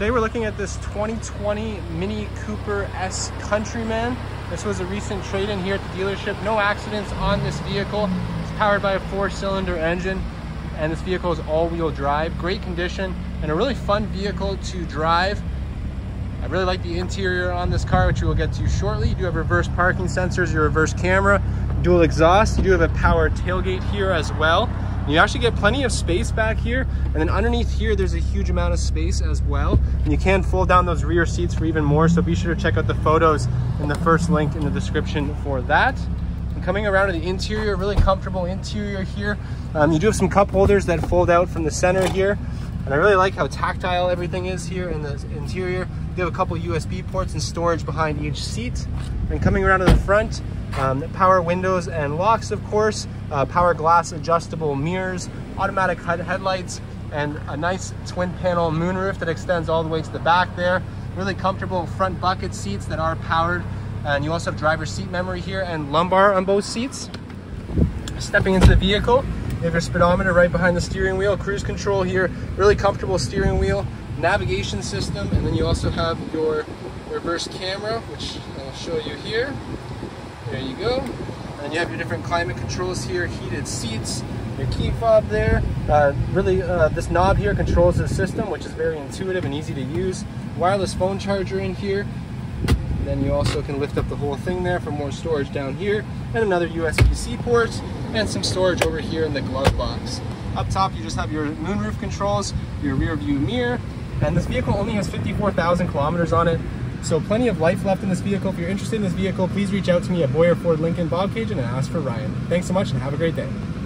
Today we're looking at this 2020 Mini Cooper S Countryman. This was a recent trade-in here at the dealership. No accidents on this vehicle. It's powered by a four-cylinder engine and this vehicle is all-wheel drive. Great condition and a really fun vehicle to drive. I really like the interior on this car, which we will get to shortly. You do have reverse parking sensors, your reverse camera, dual exhaust. You do have a power tailgate here as well. You actually get plenty of space back here. And then underneath here, there's a huge amount of space as well. And you can fold down those rear seats for even more. So be sure to check out the photos in the first link in the description for that. And coming around to the interior, really comfortable interior here. Um, you do have some cup holders that fold out from the center here. And I really like how tactile everything is here in the interior. You have a couple USB ports and storage behind each seat. And coming around to the front, um, power windows and locks, of course, uh, power glass adjustable mirrors, automatic headlights, and a nice twin panel moonroof that extends all the way to the back there. Really comfortable front bucket seats that are powered. And you also have driver seat memory here and lumbar on both seats. Stepping into the vehicle, you have your speedometer right behind the steering wheel, cruise control here, really comfortable steering wheel, navigation system, and then you also have your reverse camera, which I'll show you here. There you go. And you have your different climate controls here, heated seats, your key fob there. Uh, really, uh, this knob here controls the system, which is very intuitive and easy to use. Wireless phone charger in here. And then you also can lift up the whole thing there for more storage down here. And another USB-C port and some storage over here in the glove box. Up top, you just have your moonroof controls, your rear view mirror, and this vehicle only has 54,000 kilometers on it. So plenty of life left in this vehicle. If you're interested in this vehicle, please reach out to me at Boyer Ford Lincoln Bobcaygeon and ask for Ryan. Thanks so much and have a great day.